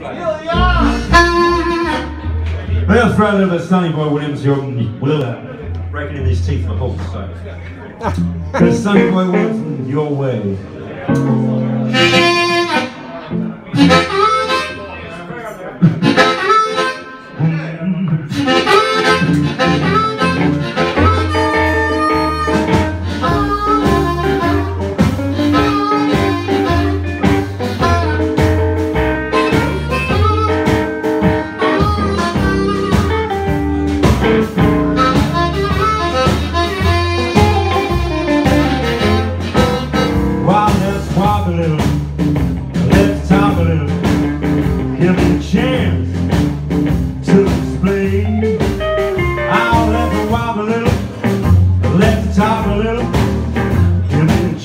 Let's throw a little bit Sonny Boy Williamson here on breaking in these teeth for horse, so. Because Sonny Boy Williamson, your way.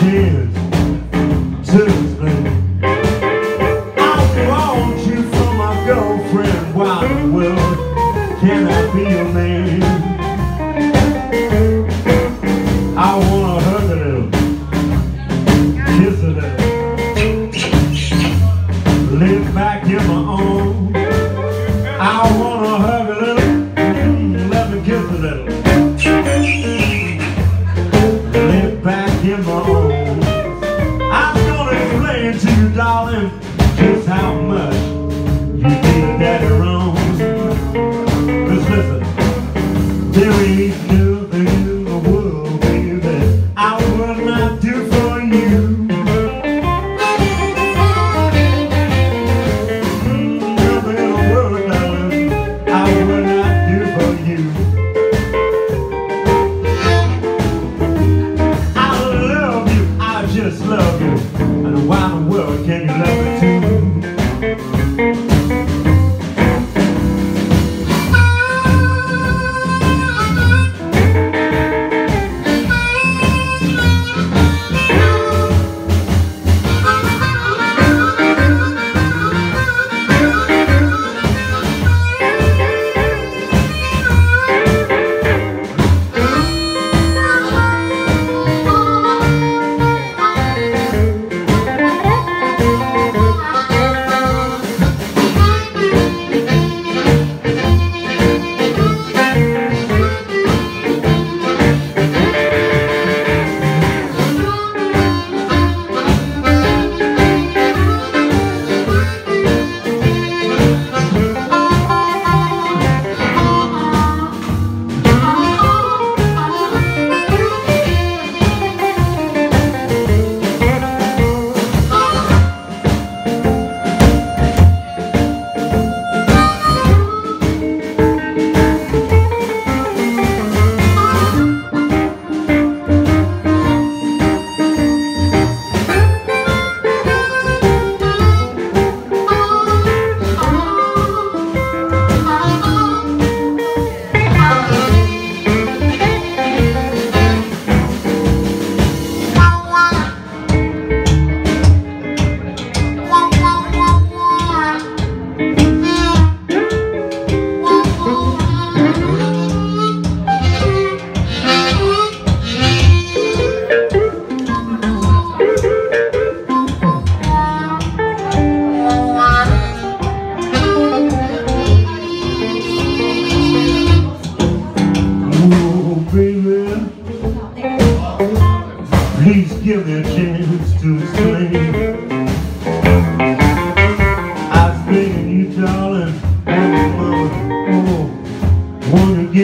cheering.